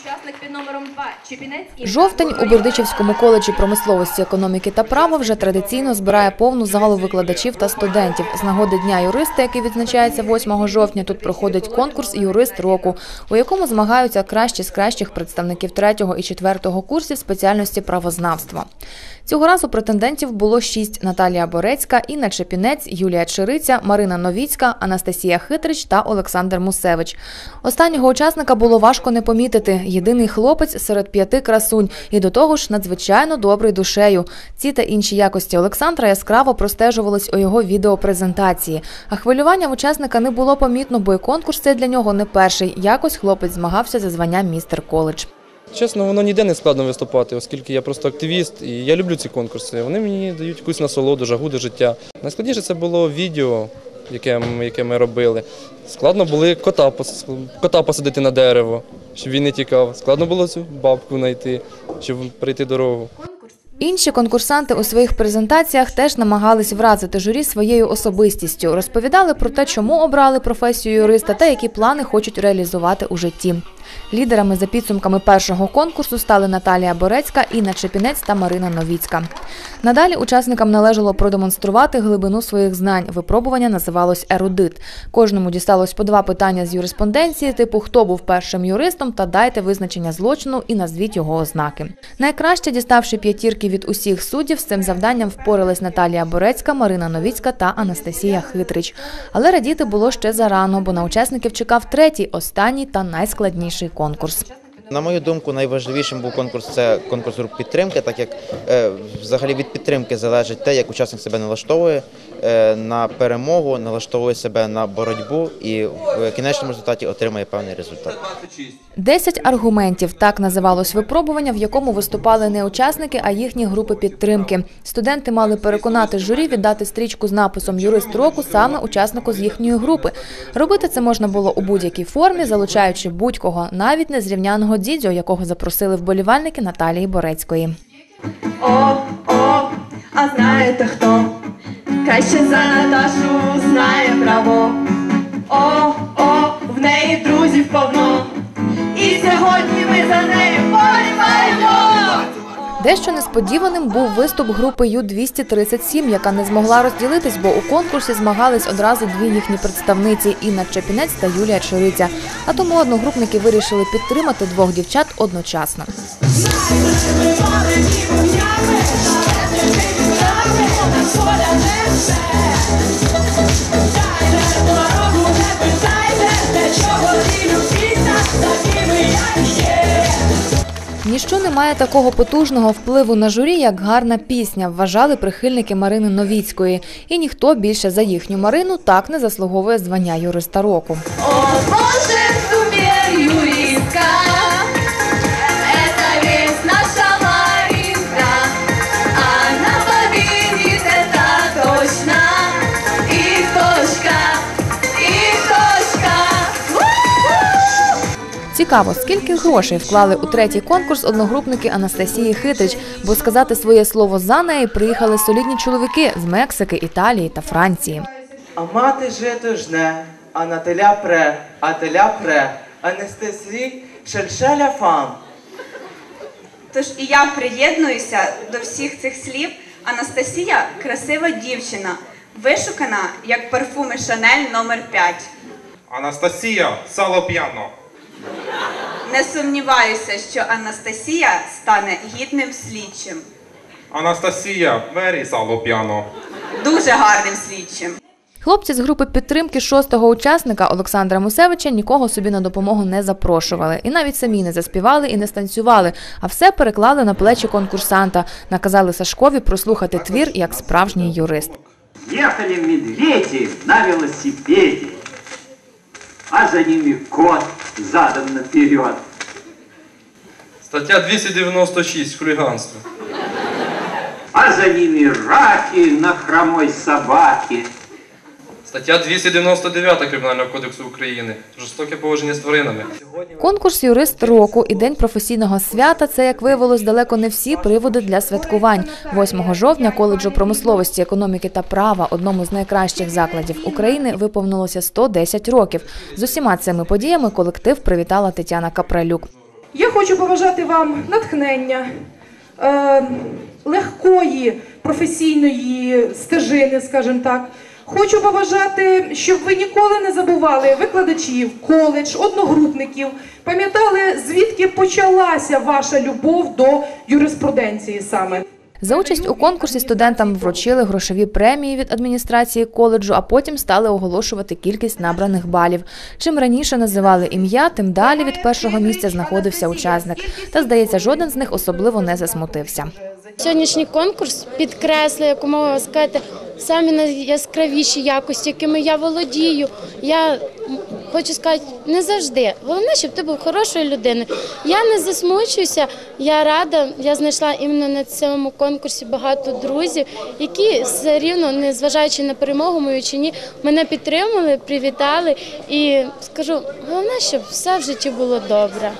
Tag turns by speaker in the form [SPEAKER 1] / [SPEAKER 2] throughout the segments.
[SPEAKER 1] Учасник під номером 2 Чепінець і
[SPEAKER 2] Жовтень у Бердичівському коледжі промисловості, економіки та права вже традиційно збирає повну залу викладачів та студентів. З нагоди дня юриста, який відзначається 8 жовтня, тут проходить конкурс Юрист року, у якому змагаються кращі з кращих представників третього і четвертого курсів спеціальності правознавства. Цього разу претендентів було шість: Наталія Борецька, Інна Чепінець, Юлія Чириця, Марина Новіцька, Анастасія Хитрич та Олександр Мусевич. Останнього учасника було важко не помітити. Єдиний хлопець серед п'яти красунь, і до того ж надзвичайно добрий душею. Ці та інші якості Олександра яскраво простежувались у його відеопрезентації. А хвилювання учасника не було помітно, бо і конкурс цей для нього не перший. Якось хлопець змагався за звання містер коледж.
[SPEAKER 3] Чесно, воно ніде не складно виступати, оскільки я просто активіст і я люблю ці конкурси. Вони мені дають якусь насолоду, жагу до життя. Найскладніше це було відео, яке, яке ми робили. Складно було кота, кота посадити на дерево, щоб він не тікав. Складно було цю бабку знайти, щоб прийти дорогу.
[SPEAKER 2] Інші конкурсанти у своїх презентаціях теж намагались вразити журі своєю особистістю, розповідали про те, чому обрали професію юриста та які плани хочуть реалізувати у житті. Лідерами за підсумками першого конкурсу стали Наталія Борецька, Інна Чепінець та Марина Новіцька. Надалі учасникам належало продемонструвати глибину своїх знань. Випробування називалось ерудит. Кожному дісталось по два питання з юриспонденції, типу хто був першим юристом та дайте визначення злочину і назвіть його ознаки. Найкраще діставши п'ятірки від усіх суддів, з цим завданням впорались Наталія Борецька, Марина Новіцька та Анастасія Хитрич. Але радіти було ще зарано, бо на учасників чекав третій, останній та найскладніший конкурс.
[SPEAKER 4] На мою думку, найважливішим був конкурс це конкурс груп підтримки, так як е, взагалі від підтримки залежить те, як учасник себе налаштовує е, на перемогу, налаштовує себе на боротьбу і в кінечному результаті отримає певний результат.
[SPEAKER 2] Десять аргументів так називалось випробування, в якому виступали не учасники, а їхні групи підтримки. Студенти мали переконати журі віддати стрічку з написом Юрист року саме учаснику з їхньої групи. Робити це можна було у будь-якій формі, залучаючи будь-кого, навіть незрівняного дідзьо, якого запросили вболівальники Наталії Борецької.
[SPEAKER 5] О, о, а знаєте хто? Краще за Наташу знає право. О, о, в неї друзів повно. І сьогодні ми за нею.
[SPEAKER 2] Дещо несподіваним був виступ групи Ю-237, яка не змогла розділитись, бо у конкурсі змагались одразу дві їхні представниці Інна Чепінець та Юлія Чориця. А тому одногрупники вирішили підтримати двох дівчат одночасно. Ніщо не має такого потужного впливу на журі, як гарна пісня, вважали прихильники Марини Новіцької. І ніхто більше за їхню Марину так не заслуговує звання юриста року.
[SPEAKER 5] О, Боже,
[SPEAKER 2] Цікаво, скільки грошей вклали у третій конкурс одногрупники Анастасії Хитрич, бо сказати своє слово за неї приїхали солідні чоловіки з Мексики, Італії та Франції.
[SPEAKER 6] А мати жито жне, а Наталя пре, а теля пре, анестезі шельшеля фам.
[SPEAKER 7] Тож і я приєднуюся до всіх цих слів. Анастасія красива дівчина, вишукана як парфуми Шанель номер 5
[SPEAKER 8] Анастасія, сало п'яно.
[SPEAKER 7] Не сумніваюся, що Анастасія стане гідним слідчим,
[SPEAKER 8] Анастасія, вері сало п'яно.
[SPEAKER 7] дуже гарним слідчим.
[SPEAKER 2] Хлопці з групи підтримки шостого учасника Олександра Мусевича нікого собі на допомогу не запрошували, і навіть самі не заспівали і не станцювали, а все переклали на плечі конкурсанта. Наказали Сашкові прослухати твір як справжній юрист.
[SPEAKER 9] Ехали медведи на велосипеде, а за ними кот задом наперед.
[SPEAKER 3] Стаття 296 хуліганство.
[SPEAKER 9] А за ними раки на хромой собаке.
[SPEAKER 3] Стаття 299 Кримінального кодексу України. Жорстоке поводження з тваринами.
[SPEAKER 2] Конкурс Юрист року і День професійного свята це, як виявилось, далеко не всі приводи для святкувань. 8 жовтня коледжу промисловості, економіки та права, одному з найкращих закладів України, виповнилося 110 років. З усіма цими подіями колектив привітала Тетяна Капралюк.
[SPEAKER 10] Я хочу побажати вам натхнення, е, легкої професійної стежини, скажімо так. Хочу побажати, щоб ви ніколи не забували викладачів, коледж, одногрупників, пам'ятали, звідки почалася ваша любов до юриспруденції саме.
[SPEAKER 2] За участь у конкурсі студентам вручили грошові премії від адміністрації коледжу, а потім стали оголошувати кількість набраних балів. Чим раніше називали ім'я, тим далі від першого місця знаходився учасник. Та здається, жоден з них особливо не засмутився.
[SPEAKER 11] Сьогоднішній конкурс підкреслює, як можна сказати, самі найяскравіші якості, якими я володію. Я хочу сказати, не завжди. Головне, щоб ти був хорошою людиною. Я не засмучуюся, я рада. Я знайшла іменно на цьому конкурсі багато друзів, які все рівно, незважаючи на перемогу мою чи ні, мене підтримали, привітали. І скажу, головне, щоб все в житті було добре.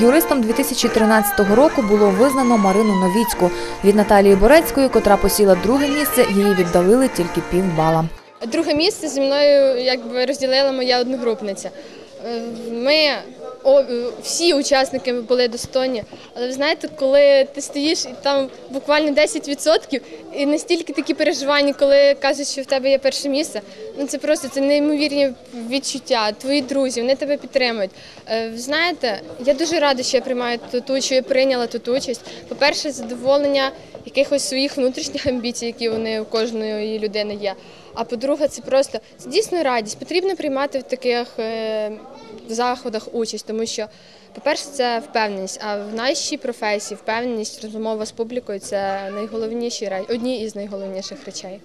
[SPEAKER 2] Юристом 2013 року було визнано Марину Новіцьку. Від Наталії Борецької, котра посіла друге місце, її віддалили тільки півбала.
[SPEAKER 12] Друге місце зі мною якби розділила моя одногрупниця. Е, Ми всі учасники були достойні, але ви знаєте, коли ти стоїш і там буквально 10% і настільки такі переживання, коли кажуть, що в тебе є перше місце, ну це просто це неймовірні відчуття. Твої друзі, вони тебе підтримують. Е, ви Знаєте, я дуже рада, що я приймаю тут, що я прийняла тут участь. По-перше, задоволення якихось своїх внутрішніх амбіцій, які вони у кожної людини є. А по-друге, це просто це дійсно радість. Потрібно приймати в таких е, заходах участь, тому що, по-перше, це впевненість. А в нашій професії впевненість, розмова з публікою це найголовніші речі, одні із найголовніших речей.